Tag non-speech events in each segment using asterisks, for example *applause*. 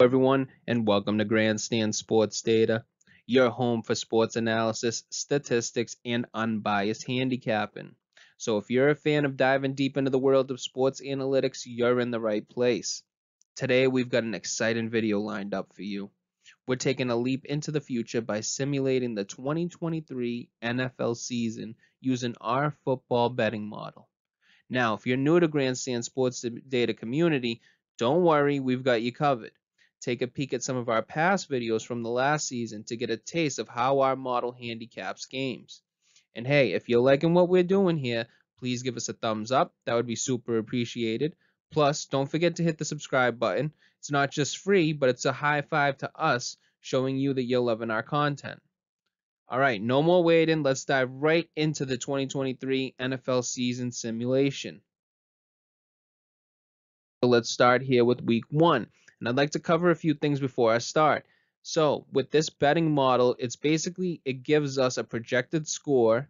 everyone, and welcome to Grandstand Sports Data, your home for sports analysis, statistics, and unbiased handicapping. So, if you're a fan of diving deep into the world of sports analytics, you're in the right place. Today, we've got an exciting video lined up for you. We're taking a leap into the future by simulating the 2023 NFL season using our football betting model. Now, if you're new to Grandstand Sports Data community, don't worry, we've got you covered. Take a peek at some of our past videos from the last season to get a taste of how our model handicaps games. And hey, if you're liking what we're doing here, please give us a thumbs up. That would be super appreciated. Plus, don't forget to hit the subscribe button. It's not just free, but it's a high five to us showing you that you're loving our content. All right, no more waiting. Let's dive right into the 2023 NFL season simulation. So let's start here with week one. And I'd like to cover a few things before I start. So with this betting model, it's basically, it gives us a projected score,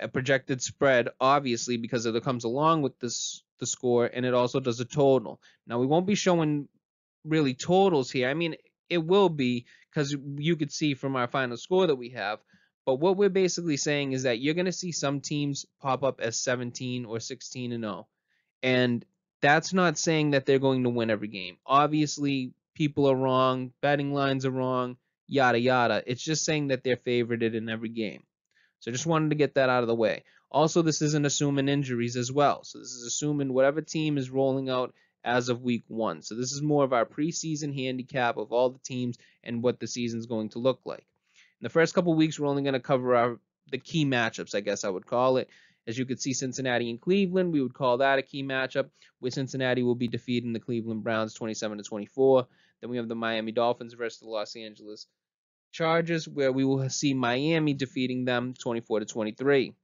a projected spread, obviously, because it comes along with this the score, and it also does a total. Now we won't be showing really totals here. I mean, it will be because you could see from our final score that we have. But what we're basically saying is that you're going to see some teams pop up as 17 or 16 and 0. And that's not saying that they're going to win every game. Obviously, people are wrong, betting lines are wrong, yada yada. It's just saying that they're favored in every game. So just wanted to get that out of the way. Also, this isn't assuming injuries as well. So this is assuming whatever team is rolling out as of week one. So this is more of our preseason handicap of all the teams and what the season's going to look like. In the first couple weeks, we're only going to cover our the key matchups, I guess I would call it. As you could see, Cincinnati and Cleveland, we would call that a key matchup, where Cincinnati will be defeating the Cleveland Browns 27 to 24. Then we have the Miami Dolphins versus the Los Angeles Chargers, where we will see Miami defeating them 24 to 23.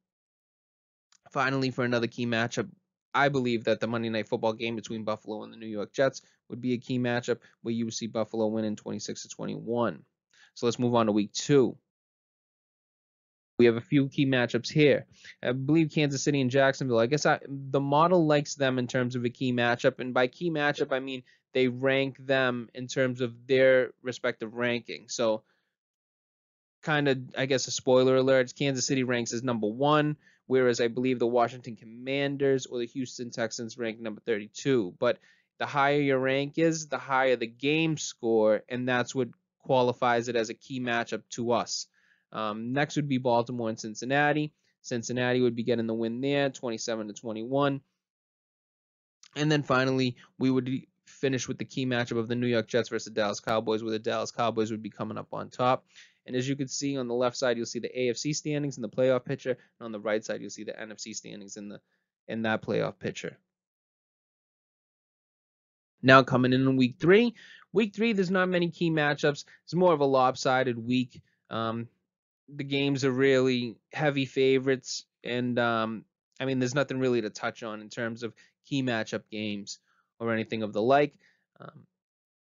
Finally, for another key matchup, I believe that the Monday Night Football game between Buffalo and the New York Jets would be a key matchup where you would see Buffalo winning 26 to 21. So let's move on to week two. We have a few key matchups here. I believe Kansas City and Jacksonville. I guess I, the model likes them in terms of a key matchup, and by key matchup I mean they rank them in terms of their respective ranking. So, kind of, I guess, a spoiler alert: Kansas City ranks as number one, whereas I believe the Washington Commanders or the Houston Texans rank number 32. But the higher your rank is, the higher the game score, and that's what qualifies it as a key matchup to us. Um, next would be Baltimore and Cincinnati. Cincinnati would be getting the win there, 27 to 21. And then finally, we would finish with the key matchup of the New York Jets versus the Dallas Cowboys, where the Dallas Cowboys would be coming up on top. And as you can see on the left side, you'll see the AFC standings in the playoff picture, and on the right side, you'll see the NFC standings in the in that playoff picture. Now coming in in week three, week three, there's not many key matchups. It's more of a lopsided week. Um, the games are really heavy favorites, and um, I mean, there's nothing really to touch on in terms of key matchup games or anything of the like. Um,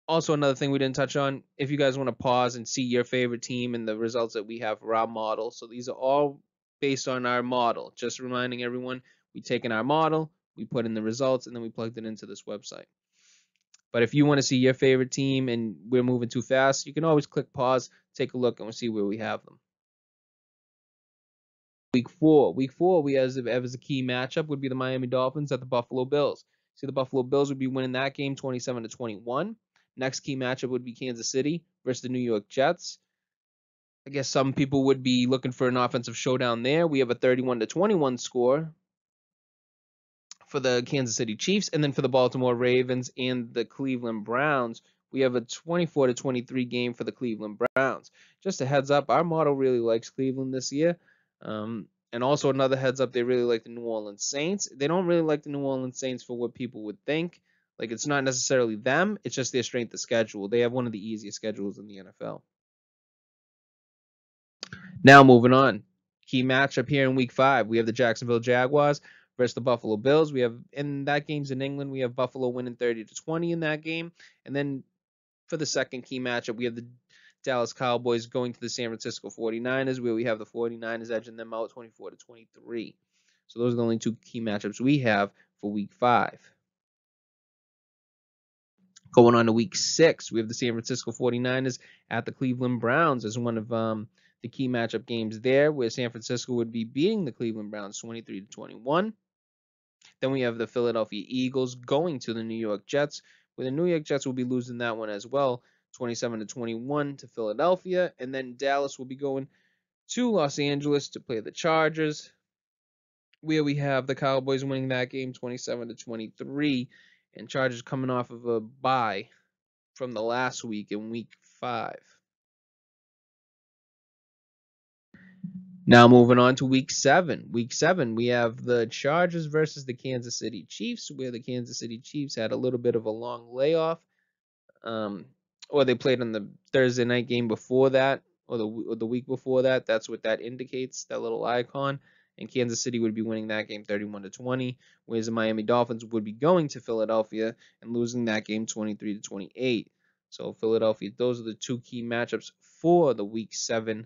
also, another thing we didn't touch on, if you guys want to pause and see your favorite team and the results that we have for our model. So these are all based on our model. Just reminding everyone, we taken our model, we put in the results, and then we plugged it into this website. But if you want to see your favorite team and we're moving too fast, you can always click pause, take a look, and we'll see where we have them week four. Week four, we as if as a key matchup would be the Miami Dolphins at the Buffalo Bills. See, the Buffalo Bills would be winning that game 27 to 21. Next key matchup would be Kansas City versus the New York Jets. I guess some people would be looking for an offensive showdown there. We have a 31 to 21 score for the Kansas City Chiefs, and then for the Baltimore Ravens and the Cleveland Browns, we have a 24 to 23 game for the Cleveland Browns. Just a heads up, our model really likes Cleveland this year. Um, and also another heads up, they really like the New Orleans Saints. They don't really like the New Orleans Saints for what people would think. Like it's not necessarily them, it's just their strength of schedule. They have one of the easiest schedules in the NFL. Now moving on. Key matchup here in week five. We have the Jacksonville Jaguars versus the Buffalo Bills. We have in that game's in England, we have Buffalo winning 30 to 20 in that game. And then for the second key matchup, we have the Dallas Cowboys going to the San Francisco 49ers, where we have the 49ers edging them out 24 to 23. So those are the only two key matchups we have for week five. Going on to week six, we have the San Francisco 49ers at the Cleveland Browns as one of um, the key matchup games there, where San Francisco would be beating the Cleveland Browns 23 to 21. Then we have the Philadelphia Eagles going to the New York Jets, where the New York Jets will be losing that one as well, 27 to 21 to Philadelphia, and then Dallas will be going to Los Angeles to play the Chargers, where we have the Cowboys winning that game 27 to 23, and Chargers coming off of a bye from the last week in Week Five. Now moving on to week seven. Week seven, we have the Chargers versus the Kansas City Chiefs, where the Kansas City Chiefs had a little bit of a long layoff. Um, or they played on the Thursday night game before that, or the or the week before that. That's what that indicates. That little icon. And Kansas City would be winning that game 31 to 20, whereas the Miami Dolphins would be going to Philadelphia and losing that game 23 to 28. So Philadelphia, those are the two key matchups for the Week Seven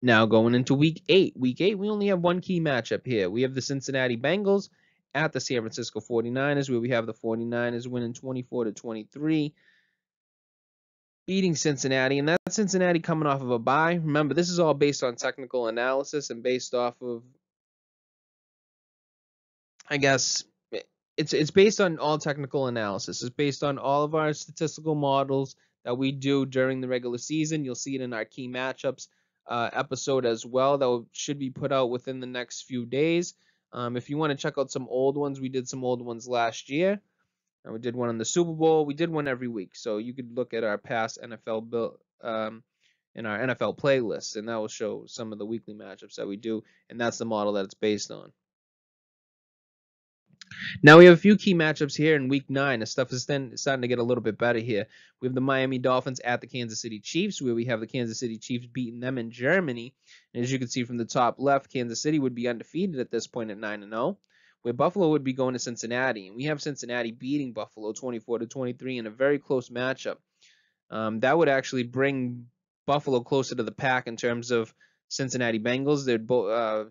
Now going into week eight. Week eight, we only have one key matchup here. We have the Cincinnati Bengals at the San Francisco 49ers, where we have the 49ers winning 24 to 23, beating Cincinnati. And that's Cincinnati coming off of a bye. Remember, this is all based on technical analysis and based off of I guess it's it's based on all technical analysis. It's based on all of our statistical models that we do during the regular season. You'll see it in our key matchups uh, episode as well that should be put out within the next few days. Um, if you want to check out some old ones, we did some old ones last year. And we did one on the Super Bowl. We did one every week, so you could look at our past NFL bill um, in our NFL playlist, and that will show some of the weekly matchups that we do, and that's the model that it's based on. Now we have a few key matchups here in Week Nine. The stuff is then starting to get a little bit better here. We have the Miami Dolphins at the Kansas City Chiefs, where we have the Kansas City Chiefs beating them in Germany. And as you can see from the top left, Kansas City would be undefeated at this point at 9 and 0. Where Buffalo would be going to Cincinnati, and we have Cincinnati beating Buffalo 24 to 23 in a very close matchup. Um, that would actually bring Buffalo closer to the pack in terms of Cincinnati Bengals. They'd both uh,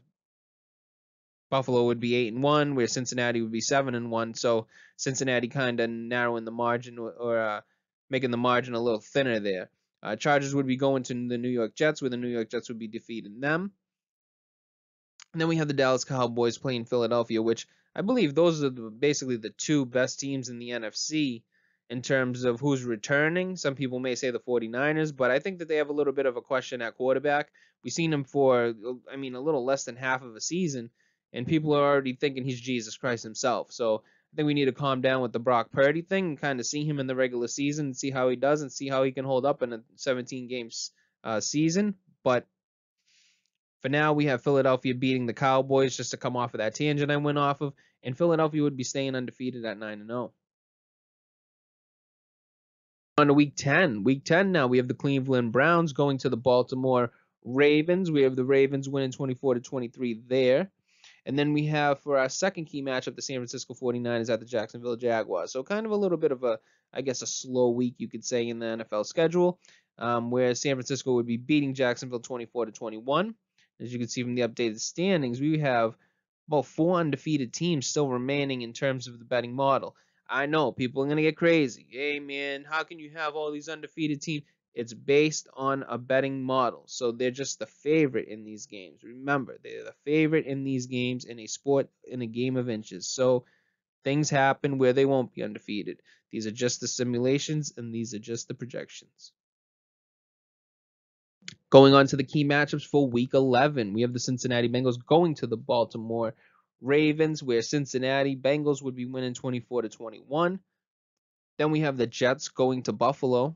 Buffalo would be eight and one, where Cincinnati would be seven and one. So Cincinnati kind of narrowing the margin or uh, making the margin a little thinner there. Uh, Chargers would be going to the New York Jets, where the New York Jets would be defeating them. And then we have the Dallas Cowboys playing Philadelphia, which I believe those are the, basically the two best teams in the NFC in terms of who's returning. Some people may say the 49ers, but I think that they have a little bit of a question at quarterback. We've seen them for, I mean, a little less than half of a season, and people are already thinking he's Jesus Christ himself. So I think we need to calm down with the Brock Purdy thing and kind of see him in the regular season and see how he does and see how he can hold up in a 17 games uh, season. But for now, we have Philadelphia beating the Cowboys just to come off of that tangent I went off of, and Philadelphia would be staying undefeated at 9 and 0. On to week 10. Week 10 now, we have the Cleveland Browns going to the Baltimore Ravens. We have the Ravens winning 24 to 23 there. And then we have for our second key matchup, the San Francisco 49ers at the Jacksonville Jaguars. So kind of a little bit of a, I guess, a slow week, you could say, in the NFL schedule, um, where San Francisco would be beating Jacksonville 24 to 21. As you can see from the updated standings, we have about four undefeated teams still remaining in terms of the betting model. I know people are going to get crazy. Hey, man, how can you have all these undefeated teams? It's based on a betting model. So they're just the favorite in these games. Remember, they're the favorite in these games in a sport in a game of inches. So things happen where they won't be undefeated. These are just the simulations and these are just the projections. Going on to the key matchups for week 11, we have the Cincinnati Bengals going to the Baltimore Ravens, where Cincinnati Bengals would be winning 24 to 21. Then we have the Jets going to Buffalo,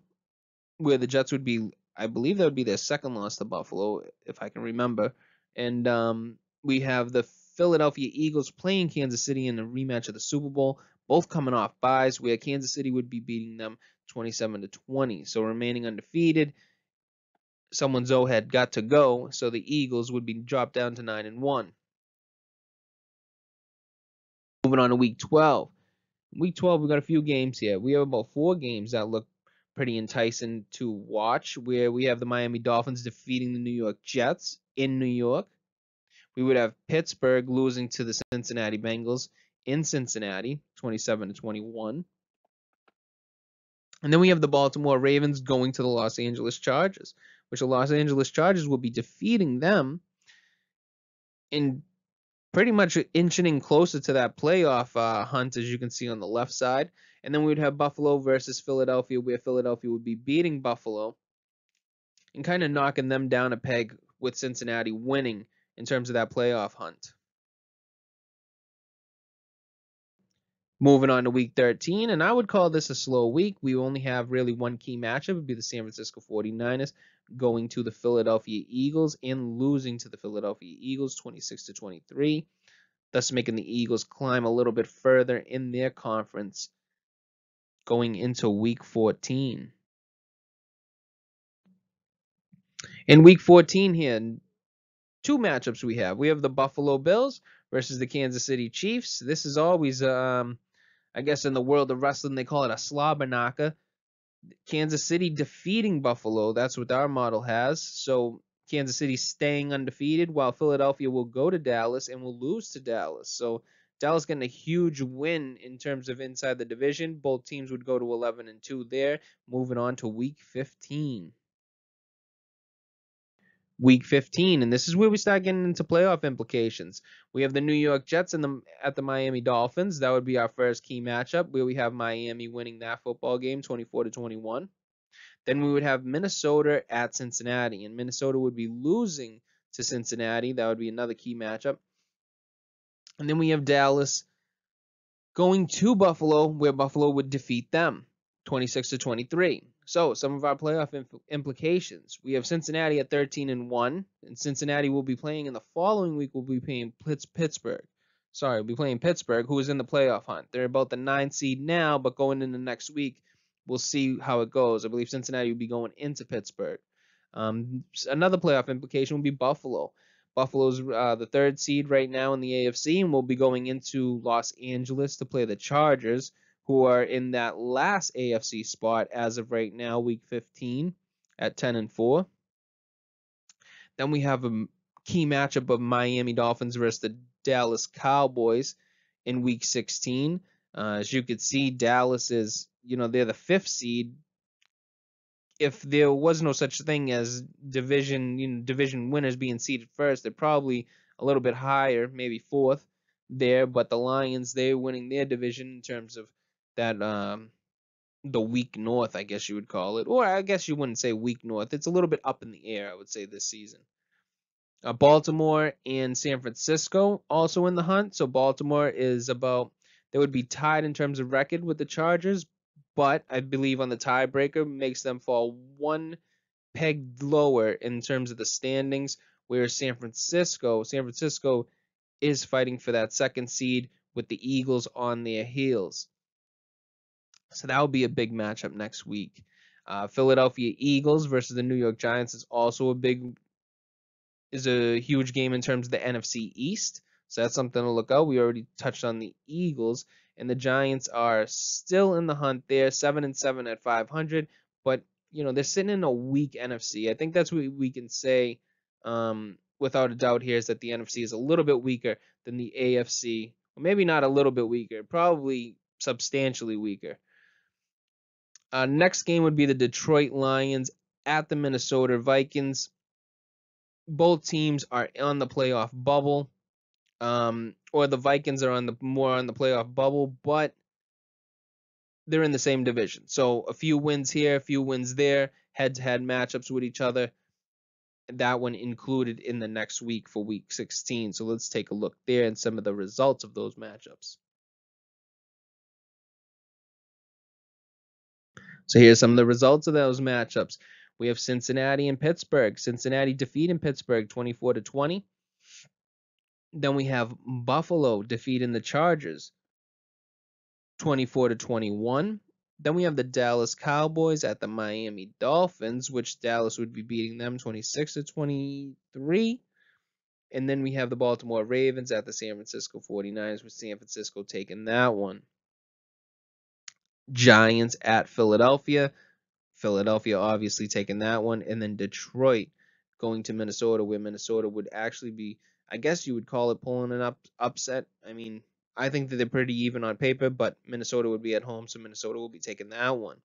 where the Jets would be, I believe that would be their second loss to Buffalo, if I can remember. And um, we have the Philadelphia Eagles playing Kansas City in a rematch of the Super Bowl, both coming off byes, where Kansas City would be beating them 27 to 20. So remaining undefeated. Someone's Zoe had got to go, so the Eagles would be dropped down to 9 and 1. Moving on to week 12. Week 12, we got a few games here. We have about four games that look pretty enticing to watch, where we have the Miami Dolphins defeating the New York Jets in New York. We would have Pittsburgh losing to the Cincinnati Bengals in Cincinnati, 27 to 21. And then we have the Baltimore Ravens going to the Los Angeles Chargers, which the Los Angeles Chargers will be defeating them in pretty much inching closer to that playoff uh, hunt, as you can see on the left side. And then we would have Buffalo versus Philadelphia, where Philadelphia would be beating Buffalo and kind of knocking them down a peg with Cincinnati winning in terms of that playoff hunt. Moving on to week 13, and I would call this a slow week. We only have really one key matchup. It would be the San Francisco 49ers going to the Philadelphia Eagles and losing to the Philadelphia Eagles 26 to 23, thus making the Eagles climb a little bit further in their conference going into week 14. In week 14 here, two matchups we have. We have the Buffalo Bills versus the Kansas City Chiefs. This is always, um, I guess, in the world of wrestling, they call it a slobber knocker. Kansas City defeating Buffalo. That's what our model has. So Kansas City staying undefeated, while Philadelphia will go to Dallas and will lose to Dallas. So Dallas getting a huge win in terms of inside the division. Both teams would go to 11 and 2 there. Moving on to week 15 week 15 and this is where we start getting into playoff implications. We have the new york jets and the at the miami dolphins. That would be our first key matchup where we have miami winning that football game 24 to 21 then we would have minnesota at cincinnati and minnesota would be losing to cincinnati. That would be another key matchup. And then we have dallas going to buffalo where buffalo would defeat them 26 to 23 so, some of our playoff implications. We have Cincinnati at 13 and 1, and Cincinnati will be playing in the following week. Will be playing Pittsburgh. Sorry, we'll be playing Pittsburgh, who is in the playoff hunt. They're about the ninth seed now, but going into next week, we'll see how it goes. I believe Cincinnati will be going into Pittsburgh. Um, another playoff implication will be Buffalo. Buffalo's uh, the third seed right now in the AFC, and will be going into Los Angeles to play the Chargers who are in that last AFC spot as of right now, week 15 at 10 and 4. Then we have a key matchup of Miami Dolphins versus the Dallas Cowboys in week 16. Uh, as you could see, Dallas is, you know, they're the fifth seed. If there was no such thing as division, you know, division winners being seeded first, they're probably a little bit higher, maybe fourth there. But the Lions, they're winning their division in terms of that um the weak north, I guess you would call it, or I guess you wouldn't say weak north. It's a little bit up in the air, I would say this season. Uh, Baltimore and San Francisco also in the hunt. So Baltimore is about they would be tied in terms of record with the Chargers, but I believe on the tiebreaker makes them fall one peg lower in terms of the standings. Whereas San Francisco, San Francisco is fighting for that second seed with the Eagles on their heels. So that will be a big matchup next week. Uh, Philadelphia Eagles versus the New York Giants is also a big, is a huge game in terms of the NFC East. So that's something to look out. We already touched on the Eagles, and the Giants are still in the hunt there, seven and seven at 500. But you know they're sitting in a weak NFC. I think that's what we can say um, without a doubt here is that the NFC is a little bit weaker than the AFC. Maybe not a little bit weaker, probably substantially weaker. Uh, next game would be the Detroit Lions at the Minnesota Vikings. Both teams are on the playoff bubble, um, or the Vikings are on the more on the playoff bubble, but they're in the same division. So a few wins here, a few wins there, head-to-head matchups with each other. That one included in the next week for Week 16. So let's take a look there and some of the results of those matchups. So here's some of the results of those matchups. We have Cincinnati and Pittsburgh. Cincinnati defeating Pittsburgh 24 to 20. Then we have Buffalo defeating the Chargers 24 to 21. Then we have the Dallas Cowboys at the Miami Dolphins, which Dallas would be beating them 26 to 23. And then we have the Baltimore Ravens at the San Francisco 49ers, with San Francisco taking that one. Giants at Philadelphia. Philadelphia obviously taking that one. And then Detroit going to Minnesota, where Minnesota would actually be, I guess you would call it pulling an up, upset. I mean, I think that they're pretty even on paper, but Minnesota would be at home, so Minnesota will be taking that one.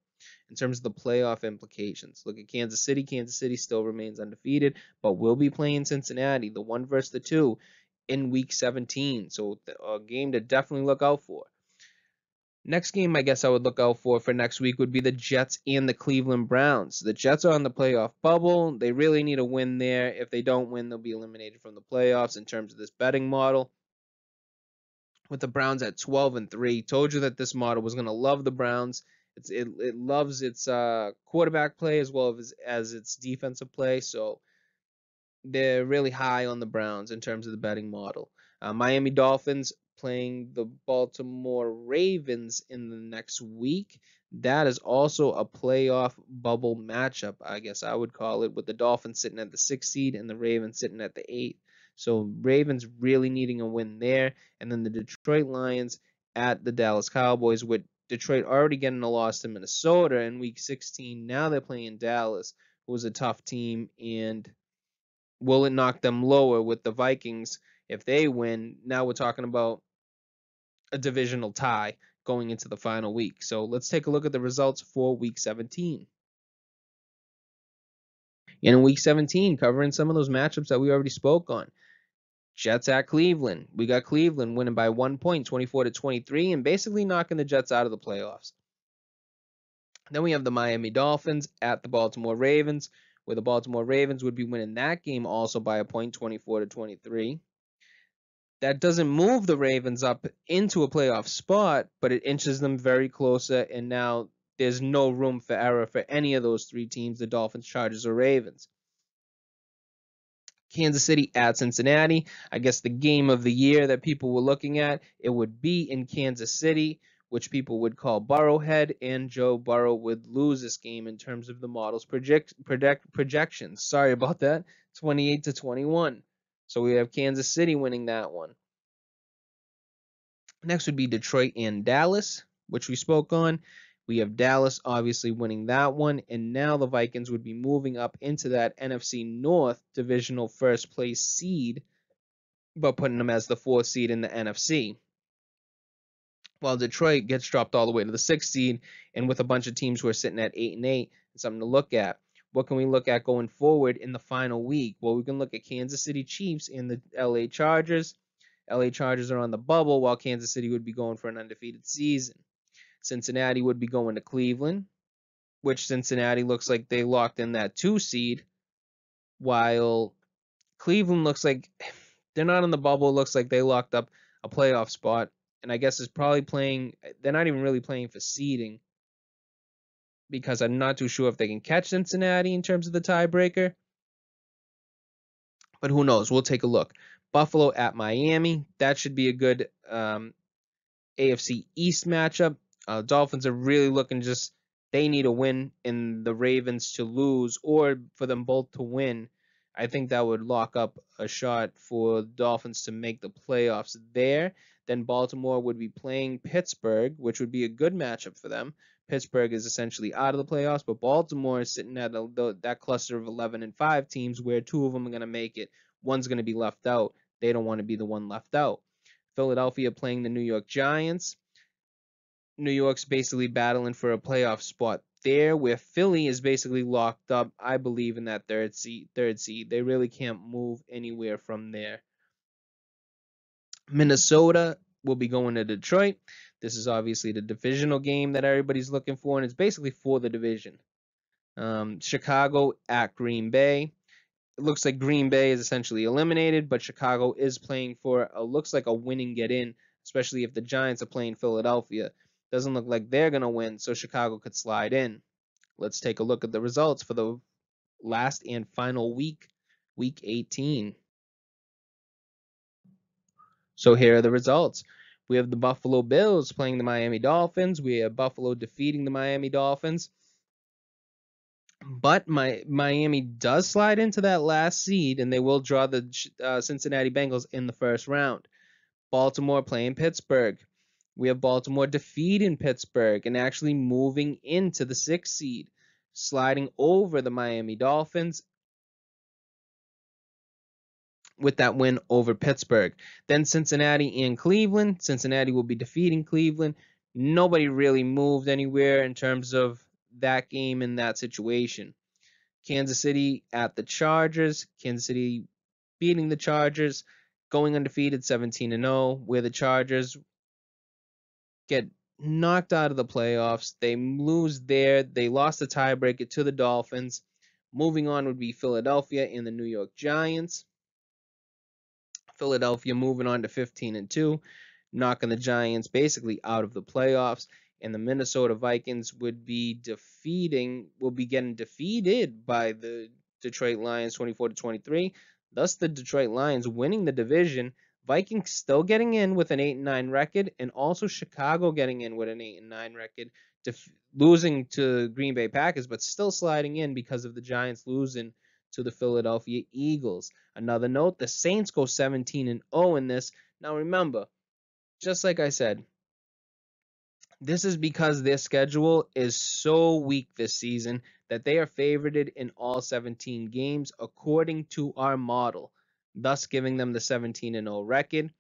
In terms of the playoff implications, look at Kansas City. Kansas City still remains undefeated, but will be playing Cincinnati, the one versus the two, in Week 17. So a game to definitely look out for. Next game, I guess I would look out for for next week would be the Jets and the Cleveland Browns. The Jets are on the playoff bubble. They really need a win there. If they don't win, they'll be eliminated from the playoffs in terms of this betting model. With the Browns at 12 and 3, told you that this model was going to love the Browns. It's, it, it loves its uh, quarterback play as well as, as its defensive play. So they're really high on the Browns in terms of the betting model. Uh, Miami Dolphins playing the Baltimore Ravens in the next week. That is also a playoff bubble matchup, I guess I would call it, with the Dolphins sitting at the sixth seed and the Ravens sitting at the eighth. So Ravens really needing a win there, and then the Detroit Lions at the Dallas Cowboys, with Detroit already getting a loss to Minnesota in Week 16. Now they're playing Dallas, who is a tough team, and will it knock them lower with the Vikings if they win? Now we're talking about a divisional tie going into the final week. So let's take a look at the results for week 17. In week 17, covering some of those matchups that we already spoke on. Jets at Cleveland. We got Cleveland winning by one point, 24 to 23, and basically knocking the Jets out of the playoffs. Then we have the Miami Dolphins at the Baltimore Ravens, where the Baltimore Ravens would be winning that game also by a point, 24 to 23 that doesn't move the Ravens up into a playoff spot, but it inches them very closer. And now there's no room for error for any of those three teams the Dolphins, Chargers, or Ravens. Kansas City at Cincinnati. I guess the game of the year that people were looking at, it would be in Kansas City, which people would call Burrowhead, and Joe Burrow would lose this game in terms of the model's project, project projections. Sorry about that. 28 to 21. So we have Kansas City winning that one. Next would be Detroit and Dallas, which we spoke on. We have Dallas obviously winning that one, and now the Vikings would be moving up into that NFC North divisional first place seed, but putting them as the fourth seed in the NFC. While Detroit gets dropped all the way to the sixth seed, and with a bunch of teams who are sitting at eight and eight, something to look at. What can we look at going forward in the final week? Well, we can look at Kansas City Chiefs and the LA Chargers. LA Chargers are on the bubble, while Kansas City would be going for an undefeated season. Cincinnati would be going to Cleveland, which Cincinnati looks like they locked in that two seed, while Cleveland looks like *sighs* they're not on the bubble. It Looks like they locked up a playoff spot, and I guess is probably playing. They're not even really playing for seeding because I'm not too sure if they can catch Cincinnati in terms of the tiebreaker. But who knows? We'll take a look. Buffalo at Miami. That should be a good um, AFC East matchup. Uh, Dolphins are really looking just they need a win and the Ravens to lose or for them both to win. I think that would lock up a shot for Dolphins to make the playoffs there. Then Baltimore would be playing Pittsburgh, which would be a good matchup for them. Pittsburgh is essentially out of the playoffs, but Baltimore is sitting at a, that cluster of 11 and 5 teams where two of them are going to make it, one's going to be left out. They don't want to be the one left out. Philadelphia playing the New York Giants. New York's basically battling for a playoff spot there, where Philly is basically locked up, I believe, in that third seed. Third seed, they really can't move anywhere from there. Minnesota will be going to Detroit. This is obviously the divisional game that everybody's looking for, and it's basically for the division. Um, Chicago at Green Bay. It looks like Green Bay is essentially eliminated, but Chicago is playing for a looks like a winning get in, especially if the Giants are playing Philadelphia. Doesn't look like they're gonna win, so Chicago could slide in. Let's take a look at the results for the last and final week, week 18. So here are the results. We have the Buffalo Bills playing the Miami Dolphins. We have Buffalo defeating the Miami Dolphins. But my Miami does slide into that last seed, and they will draw the uh, Cincinnati Bengals in the first round. Baltimore playing Pittsburgh. We have Baltimore defeating Pittsburgh and actually moving into the sixth seed, sliding over the Miami Dolphins with that win over Pittsburgh. Then Cincinnati and Cleveland. Cincinnati will be defeating Cleveland. Nobody really moved anywhere in terms of that game in that situation. Kansas City at the Chargers. Kansas City beating the Chargers, going undefeated 17 and 0, where the Chargers get knocked out of the playoffs. They lose there. They lost the tiebreaker to the Dolphins. Moving on would be Philadelphia and the New York Giants. Philadelphia moving on to 15 and 2, knocking the Giants basically out of the playoffs. And the Minnesota Vikings would be defeating, will be getting defeated by the Detroit Lions 24 to 23. Thus, the Detroit Lions winning the division. Vikings still getting in with an 8 and 9 record, and also Chicago getting in with an 8 and 9 record, def- losing to Green Bay Packers, but still sliding in because of the Giants losing to the Philadelphia Eagles. Another note, the Saints go 17 and 0 in this. Now remember, just like I said, this is because their schedule is so weak this season that they are favored in all 17 games according to our model, thus giving them the 17 and 0 record.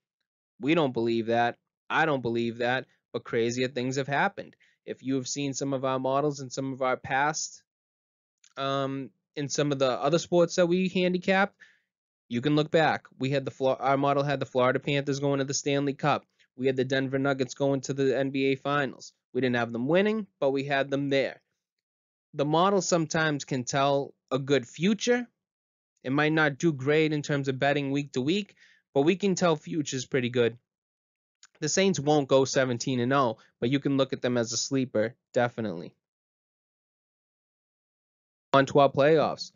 We don't believe that. I don't believe that, but crazier things have happened. If you have seen some of our models and some of our past um, in some of the other sports that we handicapped, you can look back. We had the our model had the Florida Panthers going to the Stanley Cup. We had the Denver Nuggets going to the NBA Finals. We didn't have them winning, but we had them there. The model sometimes can tell a good future. It might not do great in terms of betting week to week, but we can tell futures pretty good. The Saints won't go 17 and 0, but you can look at them as a sleeper, definitely on to our playoffs.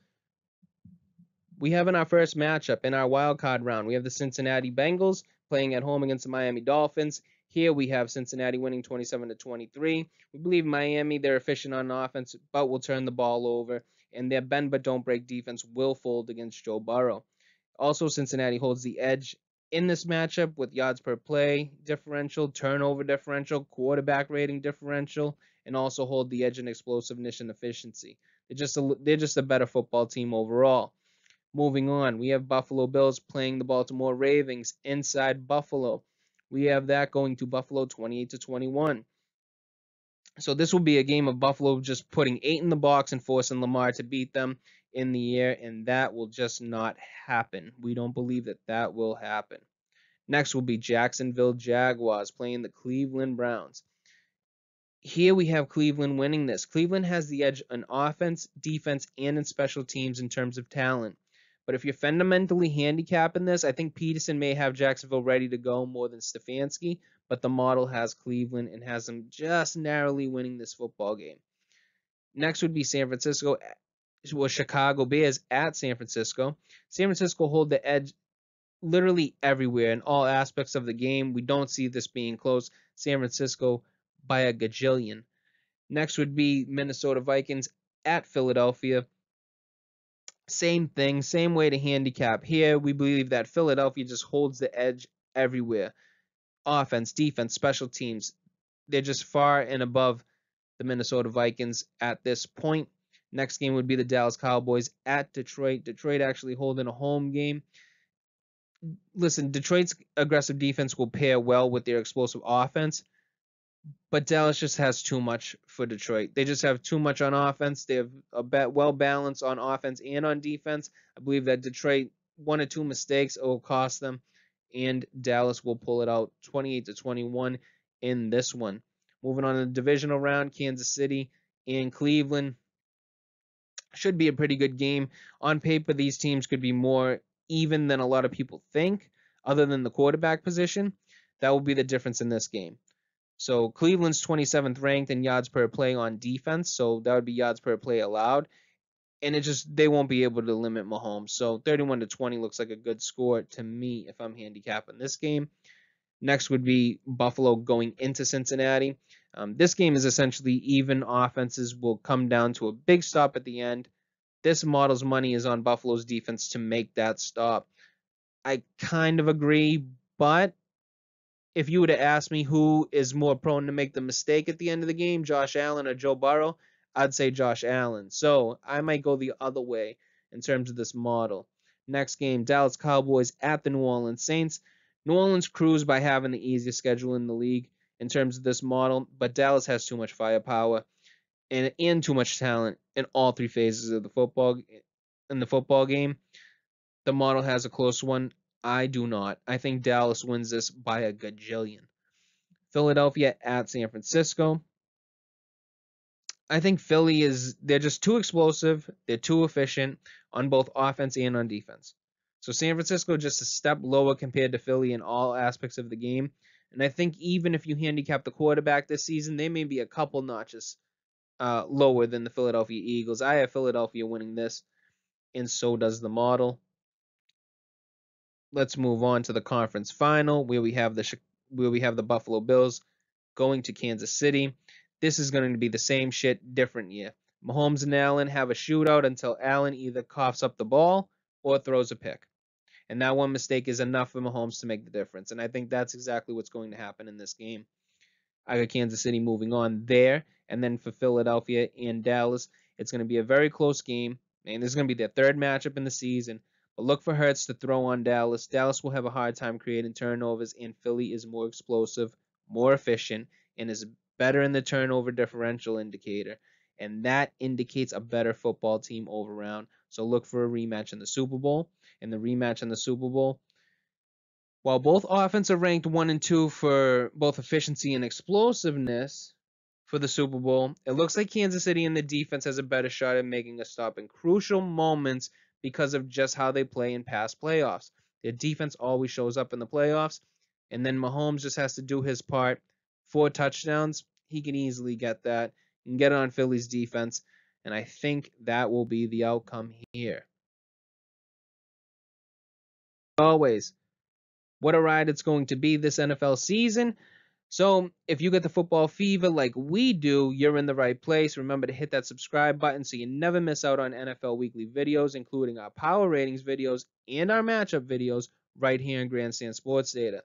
We have in our first matchup in our wild card round, we have the Cincinnati Bengals playing at home against the Miami Dolphins. Here we have Cincinnati winning 27 to 23. We believe Miami, they're efficient on offense, but will turn the ball over, and their bend but don't break defense will fold against Joe Burrow. Also, Cincinnati holds the edge in this matchup with yards per play differential, turnover differential, quarterback rating differential, and also hold the edge in explosiveness and efficiency. They're just a, they're just a better football team overall. Moving on, we have Buffalo Bills playing the Baltimore Ravens inside Buffalo. We have that going to Buffalo 28 to 21. So this will be a game of Buffalo just putting eight in the box and forcing Lamar to beat them in the air, and that will just not happen. We don't believe that that will happen. Next will be Jacksonville Jaguars playing the Cleveland Browns here we have Cleveland winning this. Cleveland has the edge on offense, defense, and in special teams in terms of talent. But if you're fundamentally handicapping this, I think Pederson may have Jacksonville ready to go more than Stefanski, but the model has Cleveland and has them just narrowly winning this football game. Next would be San Francisco, eh, well, Chicago Bears at San Francisco. San Francisco hold the edge literally everywhere in all aspects of the game. We don't see this being close. San Francisco by a gajillion. Next would be Minnesota Vikings at Philadelphia. Same thing, same way to handicap. Here, we believe that Philadelphia just holds the edge everywhere. Offense, defense, special teams. They're just far and above the Minnesota Vikings at this point. Next game would be the Dallas Cowboys at Detroit. Detroit actually holding a home game. Listen, Detroit's aggressive defense will pair well with their explosive offense but Dallas just has too much for Detroit. They just have too much on offense. They have a bet well balanced on offense and on defense. I believe that Detroit one or two mistakes will cost them, and Dallas will pull it out 28 to 21 in this one. Moving on to the divisional round, Kansas City and Cleveland should be a pretty good game. On paper, these teams could be more even than a lot of people think, other than the quarterback position. That will be the difference in this game. So Cleveland's 27th ranked in yards per play on defense, so that would be yards per play allowed. And it just they won't be able to limit Mahomes. So 31 to 20 looks like a good score to me if I'm handicapping this game. Next would be Buffalo going into Cincinnati. Um, this game is essentially even offenses will come down to a big stop at the end. This model's money is on Buffalo's defense to make that stop. I kind of agree, but if you were to ask me who is more prone to make the mistake at the end of the game, Josh Allen or Joe Burrow, I'd say Josh Allen. So I might go the other way in terms of this model. Next game, Dallas Cowboys at the New Orleans Saints. New Orleans cruised by having the easiest schedule in the league in terms of this model, but Dallas has too much firepower and, and too much talent in all three phases of the football in the football game. The model has a close one. I do not. I think Dallas wins this by a gajillion. Philadelphia at San Francisco. I think Philly is they're just too explosive, they're too efficient on both offense and on defense. So San Francisco just a step lower compared to Philly in all aspects of the game. And I think even if you handicap the quarterback this season, they may be a couple notches uh, lower than the Philadelphia Eagles. I have Philadelphia winning this, and so does the model. Let's move on to the conference final, where we have the where we have the Buffalo Bills going to Kansas City. This is going to be the same shit, different year. Mahomes and Allen have a shootout until Allen either coughs up the ball or throws a pick. And that one mistake is enough for Mahomes to make the difference. And I think that's exactly what's going to happen in this game. I got Kansas City moving on there. And then for Philadelphia and Dallas, it's going to be a very close game. And this is going to be their third matchup in the season. Look for Hurts to throw on Dallas. Dallas will have a hard time creating turnovers, and Philly is more explosive, more efficient, and is better in the turnover differential indicator. And that indicates a better football team over round. So look for a rematch in the Super Bowl. In the rematch in the Super Bowl, while both offenses are ranked one and two for both efficiency and explosiveness for the Super Bowl, it looks like Kansas City and the defense has a better shot at making a stop in crucial moments because of just how they play in past playoffs. Their defense always shows up in the playoffs, and then Mahomes just has to do his part. Four touchdowns, he can easily get that and get it on Philly's defense, and I think that will be the outcome here. Always, what a ride it's going to be this NFL season. So if you get the football fever like we do, you're in the right place. Remember to hit that subscribe button so you never miss out on NFL weekly videos, including our power ratings videos and our matchup videos right here in Grandstand Sports Data.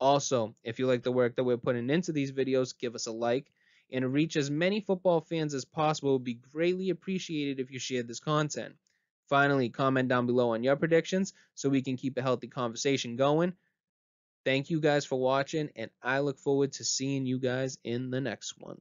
Also, if you like the work that we're putting into these videos, give us a like. And reach as many football fans as possible It would be greatly appreciated if you shared this content. Finally, comment down below on your predictions so we can keep a healthy conversation going. Thank you guys for watching, and I look forward to seeing you guys in the next one.